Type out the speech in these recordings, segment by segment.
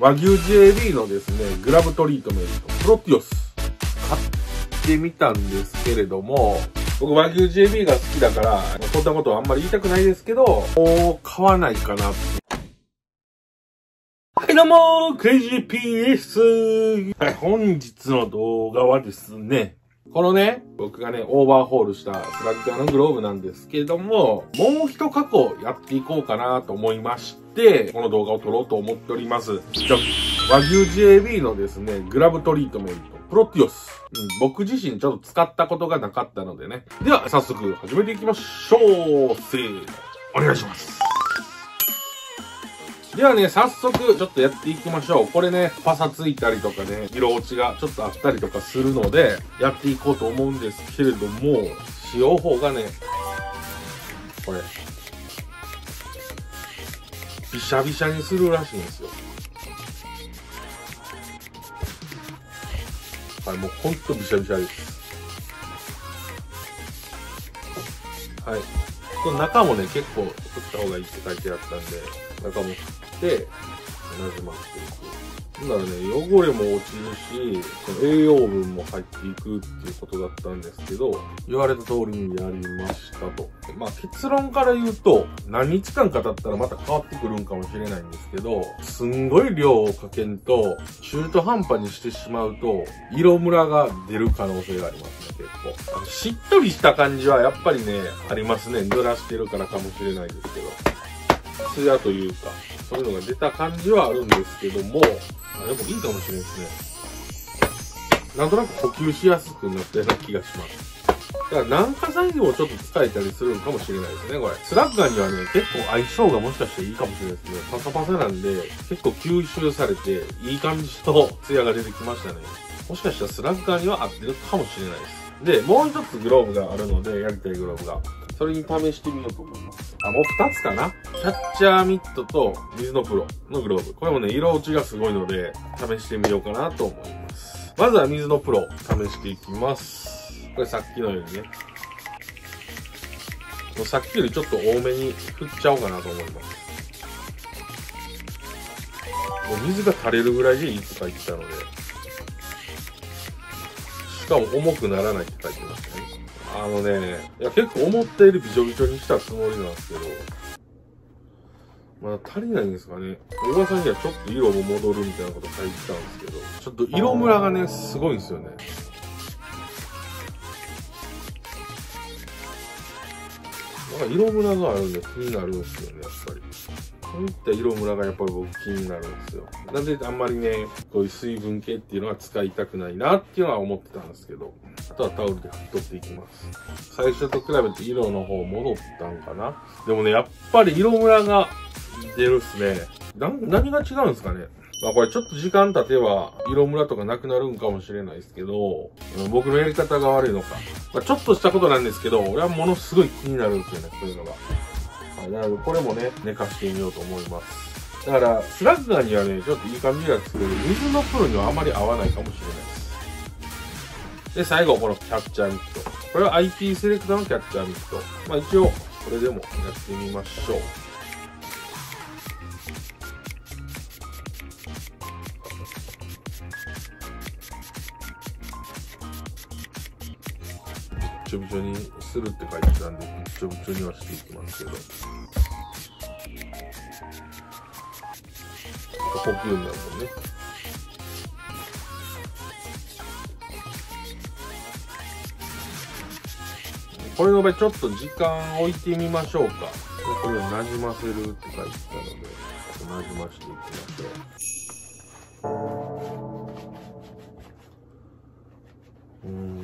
和牛 JB のですね、グラブトリートメント、プロティオス、買ってみたんですけれども、僕和牛 JB が好きだから、そんなことはあんまり言いたくないですけど、もう買わないかなって。はいどうもクレイジーピーです。はい、本日の動画はですね、このね、僕がね、オーバーホールしたスラッガーのグローブなんですけれども、もう一加工やっていこうかなと思いまして、この動画を撮ろうと思っております。じゃ和牛 JB のですね、グラブトリートメント、プロティオス。うん、僕自身ちょっと使ったことがなかったのでね。では、早速始めていきましょう。せーの、お願いします。ではね、早速ちょっとやっていきましょう。これね、パサついたりとかね、色落ちがちょっとあったりとかするので、やっていこうと思うんですけれども、使用法がね、これ、びしゃびしゃにするらしいんですよ。はい、もうほんとびしゃびしゃです。はい。この中もね、結構取った方がいいって書いてあったんで、中も切ってなじませていく。だからね、汚れも落ちるし、その栄養分も入っていくっていうことだったんですけど、言われた通りにやりましたと。まあ結論から言うと、何日間か経ったらまた変わってくるんかもしれないんですけど、すんごい量をかけんと、中途半端にしてしまうと、色ムラが出る可能性がありますね、結構。しっとりした感じはやっぱりね、ありますね。濡らしてるからかもしれないですけど。ツヤというか、そういうのが出た感じはあるんですけども、あでもいいかもしれないですね。なんとなく呼吸しやすくなったような気がします。だから軟化剤にもちょっと使えたりするのかもしれないですね、これ。スラッガーにはね、結構相性がもしかしていいかもしれないですね。パサパサなんで、結構吸収されて、いい感じとツヤが出てきましたね。もしかしたらスラッガーには合ってるかもしれないです。で、もう一つグローブがあるので、やりたいグローブが。それに試してみようと思います。あ、もう二つかな？キャッチャーミットと水のプロのグローブ。これもね、色落ちがすごいので、試してみようかなと思います。まずは水のプロ、試していきます。これさっきのようにね。もうさっきよりちょっと多めに振っちゃおうかなと思います。もう水が垂れるぐらいでいいって書いてたので。しかも重くならないって書いてますね。あのね、いや結構思ったよりびちょびちょにしたつもりなんですけど、まだ足りないんですかね。小川さんにはちょっと色も戻るみたいなこと書いてたんですけど、ちょっと色ムラがね、すごいんですよね。か色ムラがあるんで気になるんですよね、やっぱり。こういった色ムラがやっぱり僕気になるんですよ。なんであんまりね、こういう水分系っていうのは使いたくないなっていうのは思ってたんですけど、あとはタオルで拭き取っていきます。最初と比べて色の方戻ったんかなでもね、やっぱり色ムラが出るっすね。な、何が違うんですかねまあこれちょっと時間経てば色ムラとかなくなるんかもしれないですけど、僕のやり方が悪いのか。まあ、ちょっとしたことなんですけど、俺はものすごい気になるんですよね、そういうのが。はいなので、これもね、寝かしてみようと思います。だから、スラッガーにはね、ちょっといい感じなんですけど、水のプロにはあまり合わないかもしれないです。で、最後、このキャッチャーミット。これは IP セレクターのキャッチャーミット。まあ一応、これでもやってみましょう。ちょびちょにするって書いてたんで、びちょびちょにはしていきますけど。呼吸になるもんね。これの場合ちょっと時間置いてみましょうか。これをなじませるって書いてたので、なじましていきましょう。うん。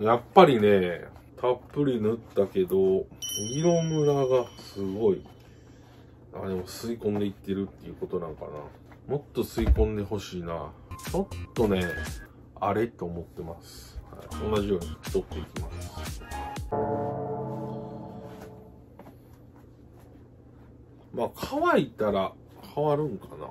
やっぱりね、たっぷり塗ったけど、色ムラがすごい。あ、でも吸い込んでいってるっていうことなのかな。もっと吸い込んでほしいな。ちょっとね、あれと思ってます。はい、同じように取っていきます。まあ、乾いたら変わるんかな。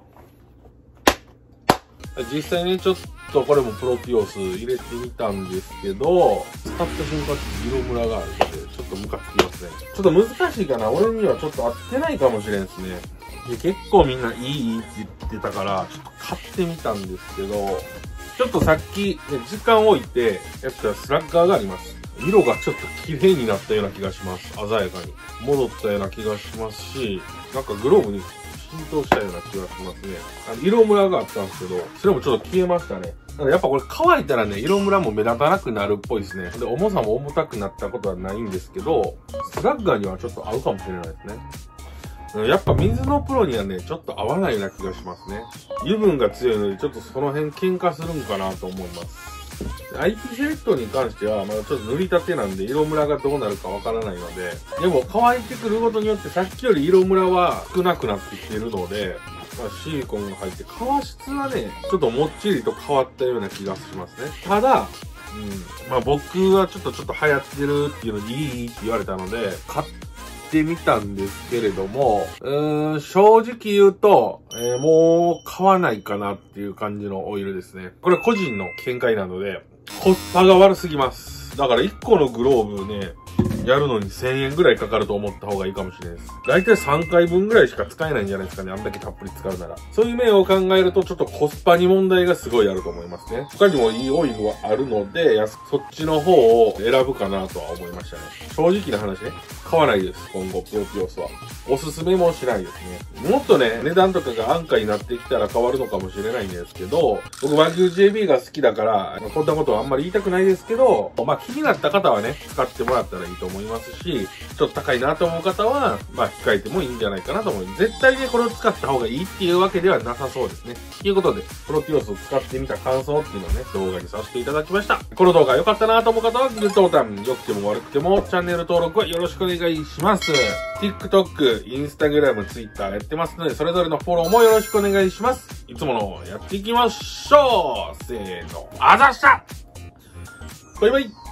実際ね、ちょっとこれもプロティオス入れてみたんですけど、使った瞬間色ムラがあるので、ちょっとムカつきますね。ちょっと難しいかな。俺にはちょっと合ってないかもしれんですね。で結構みんないいって言ってたから、ちょっと買ってみたんですけど、ちょっとさっき、ね、時間置いてやったスラッガーがあります。色がちょっと綺麗になったような気がします。鮮やかに。戻ったような気がしますし、なんかグローブに浸透したような気がしますね。あの、色ムラがあったんですけど、それもちょっと消えましたね。だかやっぱこれ乾いたらね、色ムラも目立たなくなるっぽいですね。で、重さも重たくなったことはないんですけど、スラッガーにはちょっと合うかもしれないですね。やっぱ水のプロにはね、ちょっと合わないような気がしますね。油分が強いので、ちょっとその辺喧嘩するんかなと思います。IP セレクトに関しては、まだちょっと塗りたてなんで、色ムラがどうなるかわからないので、でも乾いてくることによってさっきより色ムラは少なくなってきてるので、まあ、シリコンが入って、革質はね、ちょっともっちりと変わったような気がしますね。ただ、うん。まあ僕はちょっとちょっと流行ってるっていうのにいいって言われたので、買ってみたんですけれども、うーん、正直言うと、えー、もう買わないかなっていう感じのオイルですね。これ個人の見解なので、コスパが悪すぎます。だから1個のグローブね、やるのに1000円ぐらいかかると思った方がいいかもしれないです。だいたい3回分ぐらいしか使えないんじゃないですかね。あんだけたっぷり使うなら。そういう面を考えると、ちょっとコスパに問題がすごいあると思いますね。他にもいいオイルはあるので、そっちの方を選ぶかなとは思いましたね。正直な話ね。買わないです。今後、プロピオスは。おすすめもしないですね。もっとね、値段とかが安価になってきたら変わるのかもしれないんですけど、僕、和牛 JB が好きだから、こんなことはあんまり言いたくないですけど、まあ気になった方はね、使ってもらったらいいと思います思いますし、ちょっと高いなと思う方は、まあ控えてもいいんじゃないかなと思います。絶対ね、これを使った方がいいっていうわけではなさそうですね。ということで、プロピオスを使ってみた感想っていうのをね、動画にさせていただきました。この動画良かったなと思う方は、グッドボタン、良くても悪くても、チャンネル登録はよろしくお願いします。TikTok、Instagram、Twitter やってますので、それぞれのフォローもよろしくお願いします。いつものやっていきましょうせーの、あざしたバイバイ